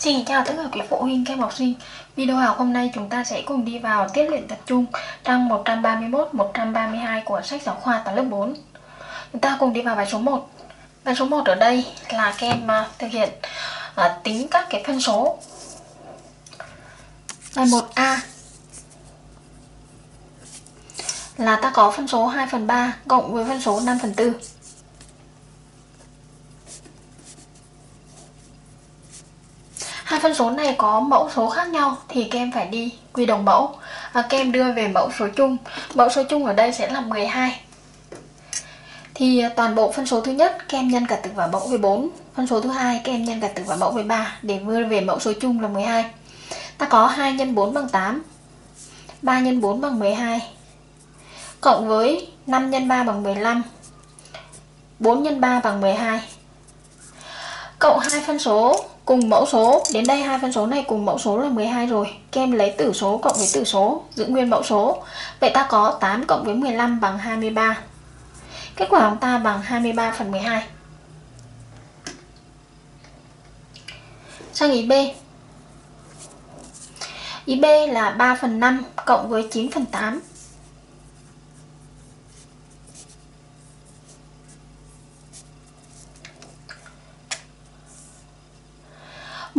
Xin chào tất cả quý phụ huynh các em học sinh. Video học hôm nay chúng ta sẽ cùng đi vào tiết luyện tập trung trang 131 132 của sách giáo khoa toán lớp 4. Chúng ta cùng đi vào bài số 1. Bài số 1 ở đây là các em à, thực hiện à, tính các cái phân số. Bài 1A là ta có phân số 2 phần 3 cộng với phân số 5 phần 4. Hai phân số này có mẫu số khác nhau thì các em phải đi quy đồng mẫu. Và các em đưa về mẫu số chung. Mẫu số chung ở đây sẽ là 12 thì à, toàn bộ phân số thứ nhất các em nhân cả tử và mẫu với 4 phân số thứ hai các em nhân cả tử và mẫu với 3 để đưa về mẫu số chung là 12 ta có 2 x 4 bằng 8 3 x 4 bằng 12 cộng với 5 x 3 bằng 15 4 x 3 bằng 12 cộng hai phân số cùng mẫu số. Đến đây hai phân số này cùng mẫu số là 12 rồi. Kem lấy tử số cộng với tử số, giữ nguyên mẫu số. Vậy ta có 8 cộng với 15 bằng 23 kết quả của ta bằng 23 phần 12 sang ý B. Ý B là 3 phần 5 cộng với 9 phần 8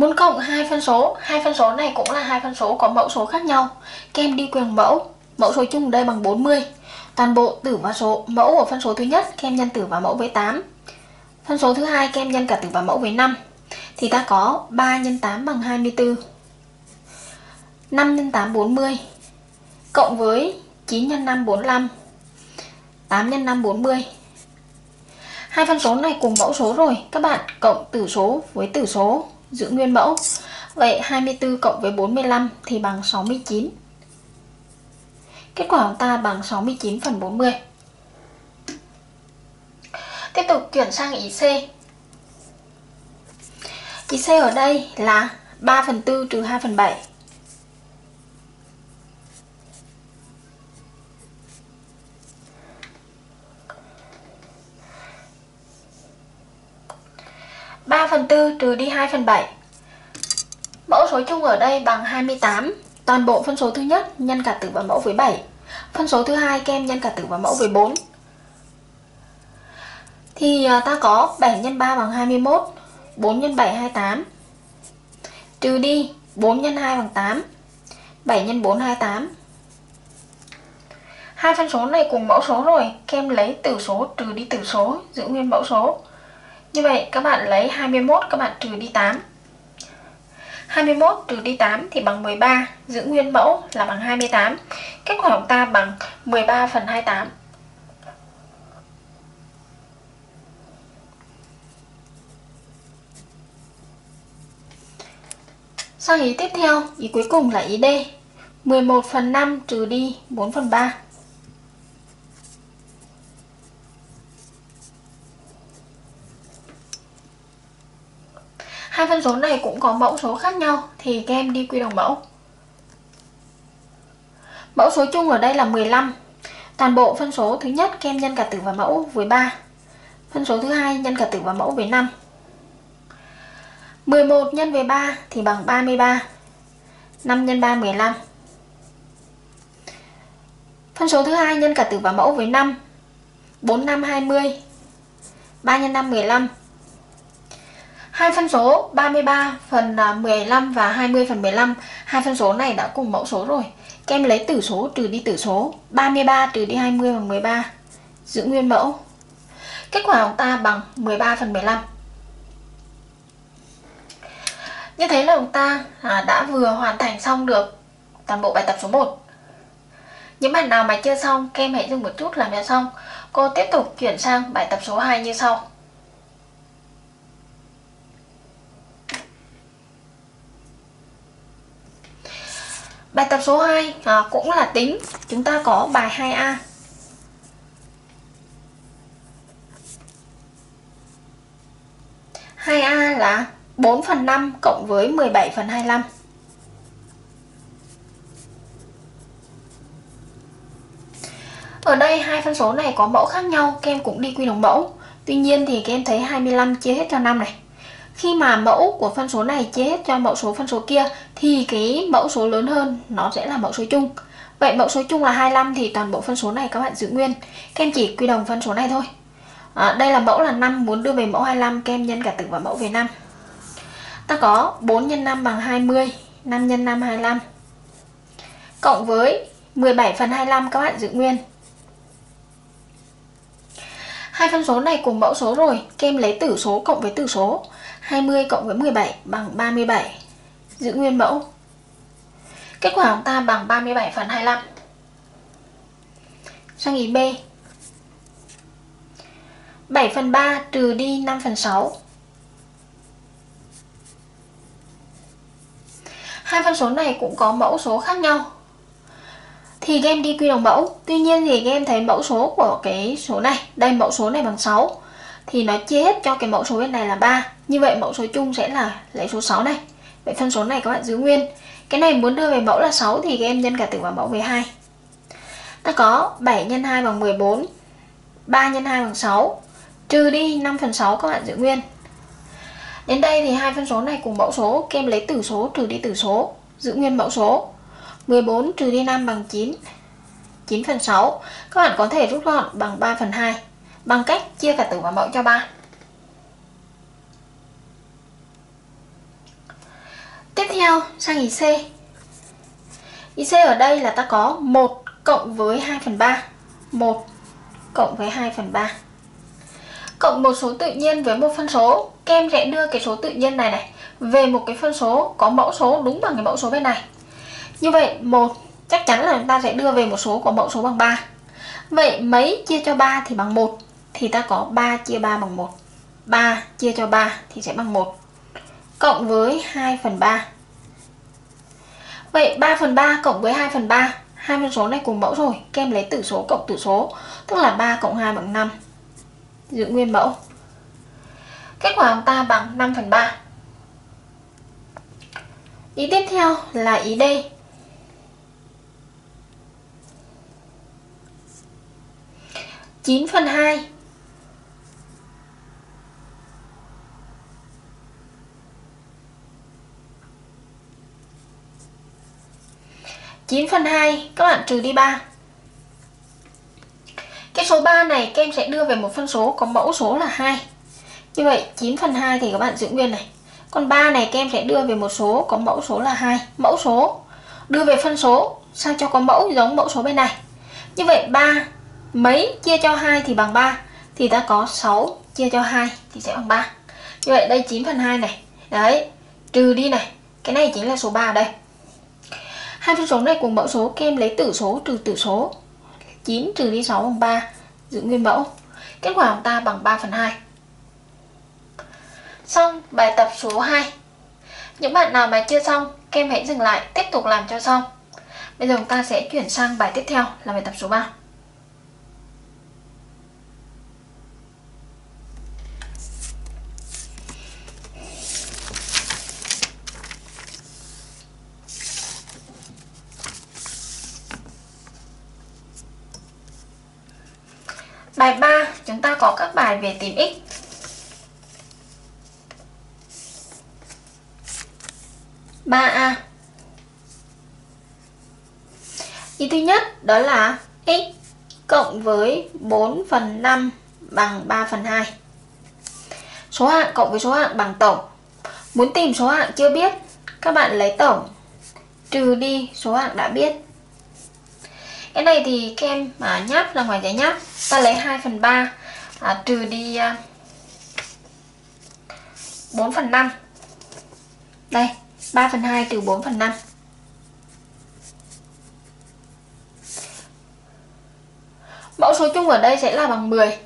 Muốn cộng hai phân số, hai phân số này cũng là hai phân số có mẫu số khác nhau. Kem đi quyền mẫu, mẫu số chung đây bằng 40. Toàn bộ tử và số mẫu của phân số thứ nhất kem nhân tử và mẫu với 8. Phân số thứ hai kem nhân cả tử và mẫu với 5. Thì ta có 3 x 8 bằng 24. 5 x 8 40 cộng với 9 x 5 45. 8 x 5 40. Hai phân số này cùng mẫu số rồi, các bạn cộng tử số với tử số giữ nguyên mẫu. Vậy 24 cộng với 45 thì bằng 69. Kết quả của ta bằng 69 phần 40. Tiếp tục chuyển sang ý C. Ý C ở đây là 3 phần 4 trừ 2 phần 7. 3 phần 4 trừ đi 2 phần 7 Mẫu số chung ở đây bằng 28 Toàn bộ phân số thứ nhất nhân cả tử và mẫu với 7 Phân số thứ hai kem nhân cả tử và mẫu với 4 Thì à, ta có 7 x 3 bằng 21 4 x 7 28 Trừ đi 4 x 2 bằng 8 7 x 4 28 Hai phân số này cùng mẫu số rồi. Kem lấy tử số trừ đi tử số, Giữ nguyên mẫu số. Như vậy các bạn lấy 21 các bạn trừ đi 8 21 trừ đi 8 thì bằng 13 Giữ nguyên mẫu là bằng 28 Kết quả của ta bằng 13 phần 28 Sang ý tiếp theo, ý cuối cùng là ý D. 11 phần 5 trừ đi 4 phần 3 hai phân số này cũng có mẫu số khác nhau, thì các em đi quy đồng mẫu. Mẫu số chung ở đây là 15 toàn bộ phân số thứ nhất các em nhân cả tử và mẫu với 3 phân số thứ hai nhân cả tử và mẫu với 5 11 nhân với 3 thì bằng 33 5 nhân 3 15 Phân số thứ hai nhân cả tử và mẫu với 5 4 5 20 3 x 5 15 Hai phân số 33 phần à, 15 và 20 phần 15 Hai phân số này đã cùng mẫu số rồi. Các em lấy tử số trừ đi tử số 33 trừ đi 20 bằng 13 Giữ nguyên mẫu. Kết quả của ta bằng 13 phần 15 Như thế là chúng ta à, đã vừa hoàn thành xong được toàn bộ bài tập số 1 Những bạn nào mà chưa xong, các em hãy dừng một chút làm cho xong. Cô tiếp tục chuyển sang bài tập số 2 như sau. Bài tập số 2 à, cũng là tính. Chúng ta có bài 2A hai a là 4 phần 5 cộng với 17 phần 25 Ở đây hai phân số này có mẫu khác nhau Các em cũng đi quy đồng mẫu. Tuy nhiên thì các em thấy 25 chia hết cho 5 này khi mà mẫu của phân số này chia hết cho mẫu số phân số kia thì cái mẫu số lớn hơn nó sẽ là mẫu số chung. Vậy mẫu số chung là 25 thì toàn bộ phân số này các bạn giữ nguyên. Các em chỉ quy đồng phân số này thôi. À, đây là mẫu là 5 muốn đưa về mẫu 25 các em nhân cả tử và mẫu về 5 ta có 4 x 5 bằng 20 5 x 5 25 cộng với 17 phần 25 các bạn giữ nguyên. Hai phân số này cùng mẫu số rồi các em lấy tử số cộng với tử số. 20 cộng với 17 bằng 37 giữ nguyên mẫu. Kết quả của ta bằng 37 phần 25 sang ý B. 7 phần 3 trừ đi 5 phần 6 hai phân số này cũng có mẫu số khác nhau. Thì game đi quy đồng mẫu. Tuy nhiên thì game thấy mẫu số của cái số này, đây mẫu số này bằng 6 thì nó chia hết cho cái mẫu số bên này là 3 như vậy mẫu số chung sẽ là lấy số 6 này. Vậy phân số này các bạn giữ nguyên. Cái này muốn đưa về mẫu là 6 thì các em nhân cả tử và mẫu về 2 ta có 7 x 2 bằng 14 3 x 2 bằng 6 trừ đi 5 phần 6 các bạn giữ nguyên. Đến đây thì hai phân số này cùng mẫu số, các em lấy tử số trừ đi tử số, giữ nguyên mẫu số. 14 trừ đi 5 bằng 9 9 phần 6 các bạn có thể rút gọn bằng 3 phần 2 bằng cách chia cả tử và mẫu cho 3 tiếp theo, sang ý C. Ý C ở đây là ta có 1 cộng với 2 phần 3 1 cộng với 2 phần 3 cộng một số tự nhiên với một phân số. Kem sẽ đưa cái số tự nhiên này này về một cái phân số có mẫu số đúng bằng cái mẫu số bên này. Như vậy, một, chắc chắn là chúng ta sẽ đưa về một số có mẫu số bằng 3 vậy, mấy chia cho 3 thì bằng 1 thì ta có 3 chia 3 bằng 1 3 chia cho 3 thì sẽ bằng 1 cộng với 2 phần 3 Vậy 3 phần 3 cộng với 2 phần 3 hai phân số này cùng mẫu rồi Kem lấy tử số cộng tử số, Tức là 3 cộng 2 bằng 5 Giữ nguyên mẫu. Kết quả của ta bằng 5 phần 3 Ý tiếp theo là ý D. Chín phần hai 9 phần 2 các bạn trừ đi 3 Cái số 3 này các em sẽ đưa về một phân số, có mẫu số là 2 Như vậy 9 phần 2 thì các bạn giữ nguyên này. Còn 3 này các em sẽ đưa về một số, có mẫu số là 2 Mẫu số, đưa về phân số, sao cho có mẫu giống mẫu số bên này? Như vậy 3 mấy chia cho 2 thì bằng 3 Thì ta có 6 chia cho 2 thì sẽ bằng 3 Như vậy, đây 9 phần 2 này. Đấy, trừ đi này. Cái này chính là số 3 ở đây hai phân số này cùng mẫu số kem lấy tử số trừ tử số. 9 trừ đi 6 bằng 3 giữ nguyên mẫu. Kết quả của ta bằng 3 phần 2 xong, bài tập số 2 những bạn nào mà chưa xong, kem hãy dừng lại, tiếp tục làm cho xong. Bây giờ chúng ta sẽ chuyển sang bài tiếp theo, là bài tập số 3 Bài 3 chúng ta có các bài về tìm x. ba a. Ý thứ nhất, đó là x cộng với 4 phần 5 bằng 3 phần 2 Số hạng cộng với số hạng bằng tổng. Muốn tìm số hạng chưa biết, Các bạn lấy tổng, Trừ đi số hạng đã biết cái này thì kem mà nháp là ngoài giấy nháp. Ta lấy 2 phần 3 à, trừ đi à, 4 phần 5 đây 3 phần 2 trừ 4 phần 5 Mẫu số chung ở đây sẽ là bằng 10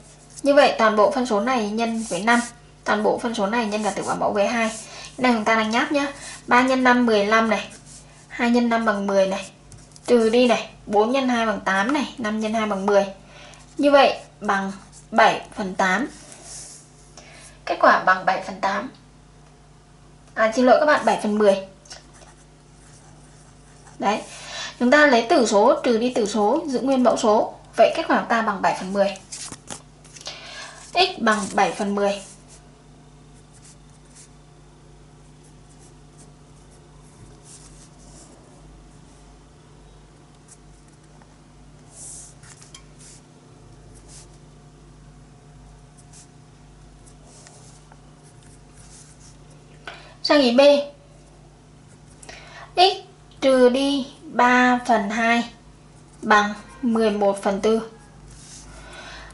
Như vậy toàn bộ phân số này nhân với 5 Toàn bộ phân số này nhân cả tử quả mẫu với 2 Cái này chúng ta đang nháp nhá. 3 x 5 15 này. 2 x 5 bằng 10 này. Trừ đi này 4 x 2 bằng 8 này 5 x 2 bằng 10 Như vậy, bằng 7 phần 8 Kết quả bằng 7 phần 8 À xin lỗi các bạn 7 phần 10 Đấy, Chúng ta lấy tử số, trừ đi tử số, giữ nguyên mẫu số. Vậy kết quả của ta bằng 7 phần 10 X bằng 7 phần 10 Sang ý B. X trừ đi 3 phần 2 bằng 11 phần 4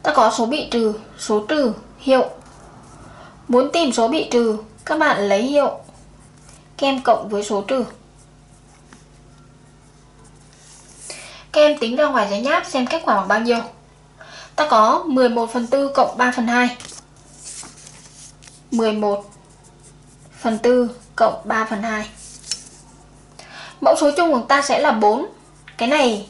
Ta có số bị trừ, số trừ, hiệu. Muốn tìm số bị trừ, các bạn lấy hiệu kem cộng với số trừ. Kem tính ra ngoài giấy nháp xem kết quả bằng bao nhiêu. Ta có 11 phần 4 cộng 3 phần 2 11 phần 4 cộng 3 phần 2 Mẫu số chung của ta sẽ là 4 Cái này,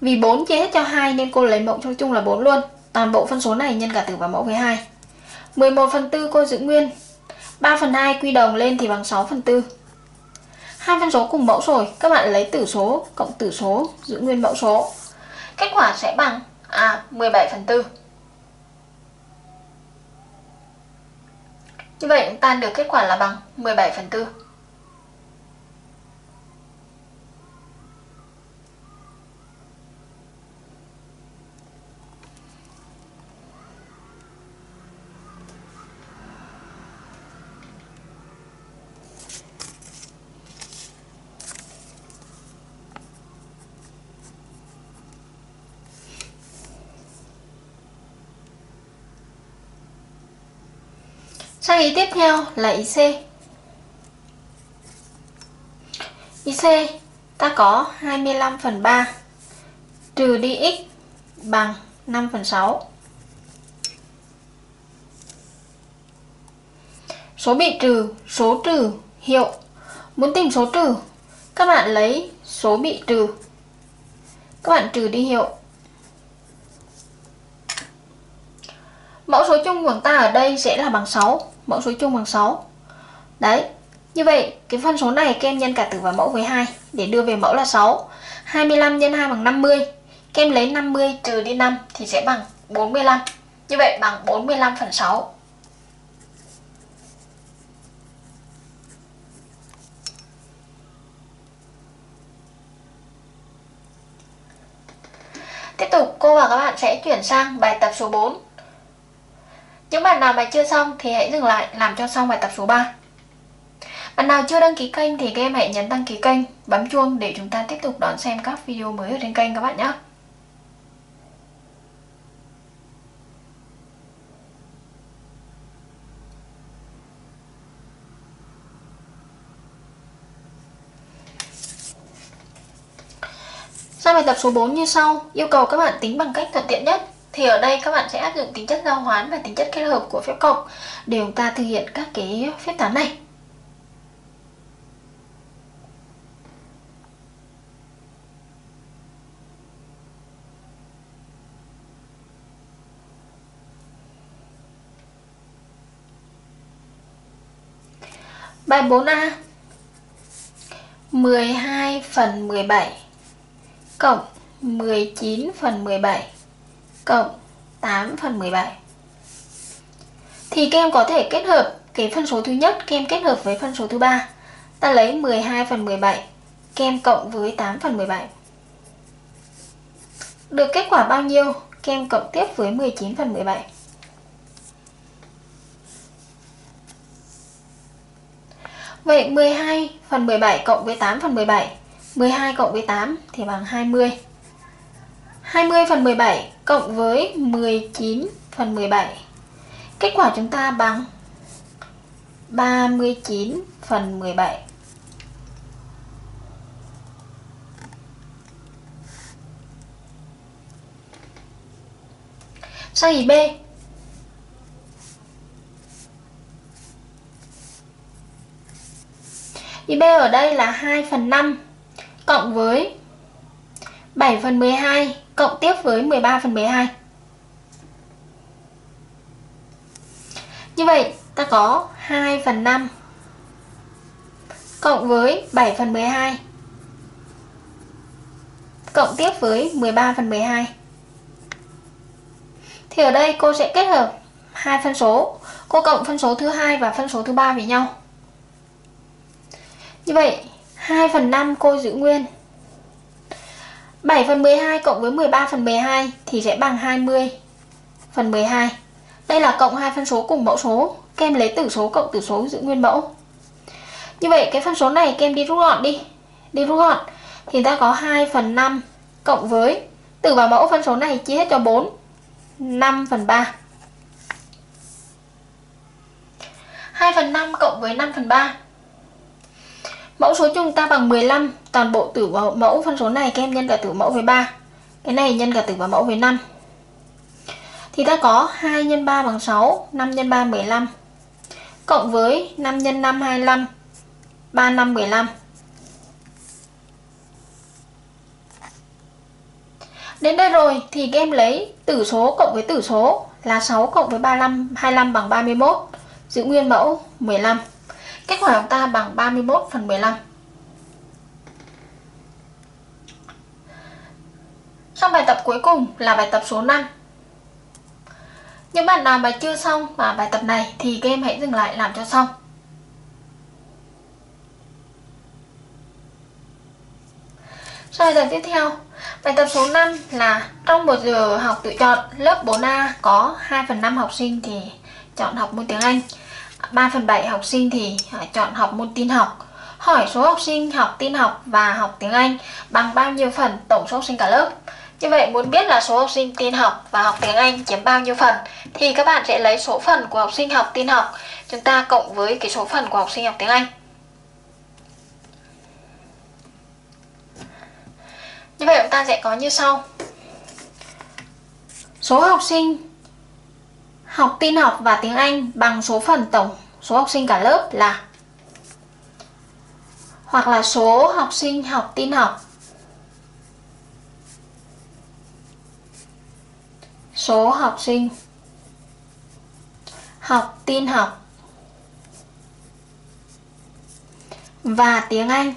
vì 4 chia hết cho 2 nên cô lấy mẫu số chung là 4 luôn. Toàn bộ phân số này nhân cả tử và mẫu với 2 11 phần 4 cô giữ nguyên. 3 phần 2 quy đồng lên thì bằng 6 phần 4 hai phân số cùng mẫu rồi. Các bạn lấy tử số cộng tử số giữ nguyên mẫu số. Kết quả sẽ bằng à 17 phần 4 như vậy chúng ta được kết quả là bằng 17 phần 4 tiếp theo là IC IC ta có 25 phần 3 trừ đi x bằng 5 phần 6. Số bị trừ, số trừ, hiệu. Muốn tìm số trừ, các bạn lấy số bị trừ. Các bạn trừ đi hiệu Mẫu số chung của ta ở đây sẽ là bằng 6 Mẫu số chung bằng 6 Đấy, Như vậy, cái phân số này kem nhân cả tử và mẫu với 2 Để đưa về mẫu là 6 25 x 2 bằng 50 Kem lấy 50 trừ đi 5 Thì sẽ bằng 45 Như vậy, bằng 45 phần 6 Tiếp tục, cô và các bạn sẽ chuyển sang bài tập số 4 những bạn nào mà chưa xong thì hãy dừng lại làm cho xong bài tập số 3. Bạn nào chưa đăng ký kênh thì các em hãy nhấn đăng ký kênh, bấm chuông để chúng ta tiếp tục đón xem các video mới ở trên kênh các bạn nhé. Sang bài tập số 4 như sau, yêu cầu các bạn tính bằng cách thuận tiện nhất thì ở đây các bạn sẽ áp dụng tính chất giao hoán và tính chất kết hợp của phép cộng để chúng ta thực hiện các cái phép toán này. Bài 4A 12 phần 17 cộng 19 phần 17 cộng 8 phần 17 Thì các em có thể kết hợp cái phân số thứ nhất các em kết hợp với phân số thứ ba. Ta lấy 12 phần 17 Các em cộng với 8 phần 17 Được kết quả bao nhiêu? Các em cộng tiếp với 19 phần 17 Vậy 12 phần 17 cộng với 8 phần 17 12 cộng với 8 thì bằng 20 20 phần 17 cộng với 19 phần 17 Kết quả chúng ta bằng 39 phần 17 Sang ý B. Ý B ở đây là 2 phần 5 cộng với 7 phần 12 cộng tiếp với 13 phần 12. Như vậy ta có 2 phần 5 cộng với 7 phần 12 cộng tiếp với 13 phần 12. Thì ở đây cô sẽ kết hợp hai phân số, cô cộng phân số thứ hai và phân số thứ ba với nhau. Như vậy 2 phần 5 cô giữ nguyên 7 phần 12 cộng với 13 phần 12 thì sẽ bằng 20 phần 12. Đây là cộng hai phân số cùng mẫu số. Kem lấy tử số cộng tử số giữ nguyên mẫu. như vậy, cái phân số này kem đi rút gọn đi đi rút gọn thì ta có 2 phần 5 cộng với, tử và mẫu phân số này chia hết cho 4 5 phần 3 2 phần 5 cộng với 5 phần 3 Mẫu số chúng ta bằng 15 Toàn bộ tử và mẫu, phân số này, các em nhân cả tử mẫu với 3 Cái này nhân cả tử và mẫu với 5 Thì ta có 2 x 3 bằng 6 5 x 3 15 Cộng với 5 x 5 25 3 5 15 Đến đây rồi, thì các em lấy tử số cộng với tử số là 6 cộng với 35 25 bằng 31 giữ nguyên mẫu 15 kết quả của ta bằng 31 phần 15 Xong bài tập cuối cùng là bài tập số 5 Những bạn nào mà chưa xong mà bài tập này thì các em hãy dừng lại làm cho xong. Sau bài tập tiếp theo, Bài tập số 5 là trong một giờ học tự chọn lớp 4A có 2 phần 5 học sinh thì chọn học môn tiếng Anh. 3 phần 7 học sinh thì à, chọn học môn tin học. Hỏi số học sinh học tin học và học tiếng Anh bằng bao nhiêu phần tổng số học sinh cả lớp. Như vậy, muốn biết là số học sinh tin học và học tiếng Anh chiếm bao nhiêu phần, Thì các bạn sẽ lấy số phần của học sinh học tin học, Chúng ta cộng với cái số phần của học sinh học tiếng Anh. Như vậy, chúng ta sẽ có như sau. Số học sinh học tin học và tiếng Anh bằng số phần tổng số học sinh cả lớp là hoặc là số học sinh học tin học. Số học sinh học tin học và tiếng Anh.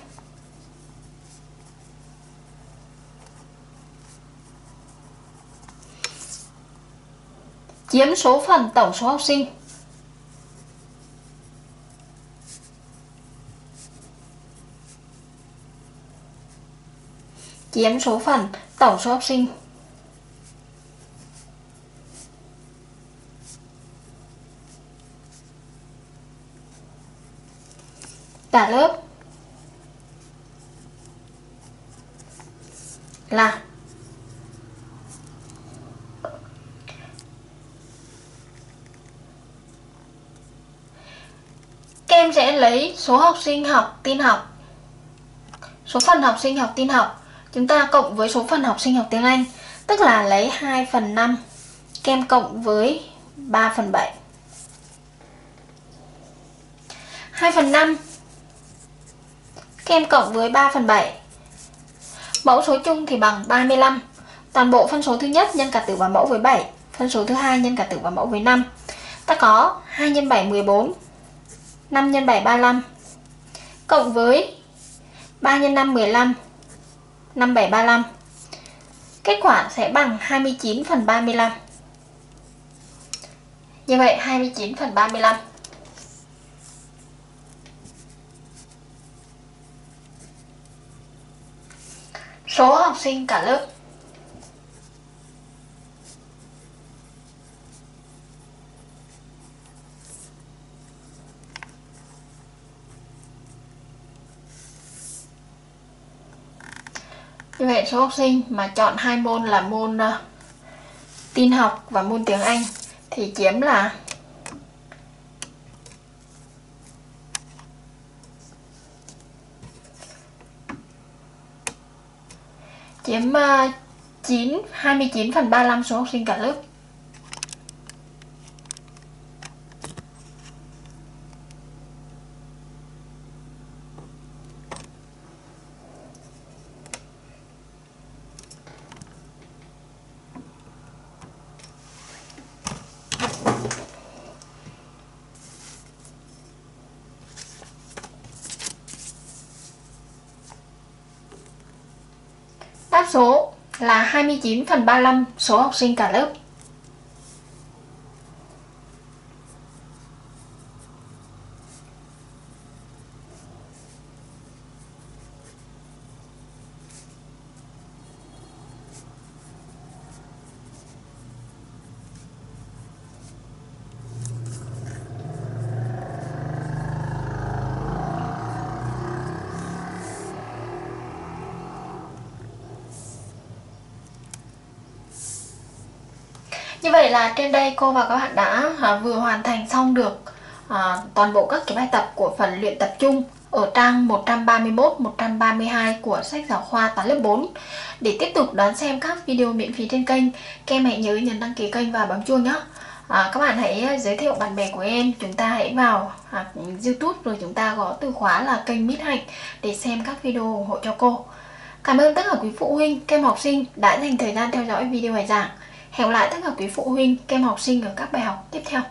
Chiếm số phần tổng số học sinh. Chiếm số phần tổng số học sinh. Cả lớp là em sẽ lấy số học sinh học tin học, Số phần học sinh học tin học. Chúng ta cộng với số phần học sinh học tiếng Anh, Tức là lấy 2 phần 5 kem cộng với 3 phần 7 2 phần 5 kem cộng với 3 phần 7 Mẫu số chung thì bằng 35 Toàn bộ phân số thứ nhất nhân cả tử và mẫu với 7 Phân số thứ hai nhân cả tử và mẫu với 5 Ta có 2 x 7 14 5 x 7 35 cộng với 3 x 5 15 5 7 35 Kết quả sẽ bằng 29 phần 35 Như vậy 29 phần 35 Số học sinh cả lớp Như vậy số học sinh mà chọn hai môn là môn uh, tin học và môn tiếng Anh thì chiếm là chiếm uh, 9 29 phần 35 số học sinh cả lớp. Số là 29 phần 35 số học sinh cả lớp. Như vậy là trên đây cô và các bạn đã à, vừa hoàn thành xong được à, toàn bộ các cái bài tập của phần luyện tập trung ở trang 131, 132 của sách giáo khoa toán lớp 4. Để tiếp tục đón xem các video miễn phí trên kênh, các em hãy nhớ nhấn đăng ký kênh và bấm chuông nhé. À, các bạn hãy à, giới thiệu bạn bè của em, chúng ta hãy vào à, YouTube rồi chúng ta gõ từ khóa là kênh Mít Hạnh để xem các video ủng hộ cho cô. Cảm ơn tất cả quý phụ huynh, các em học sinh đã dành thời gian theo dõi video bài giảng. Hẹn lại tất cả quý phụ huynh, các em học sinh ở các bài học tiếp theo.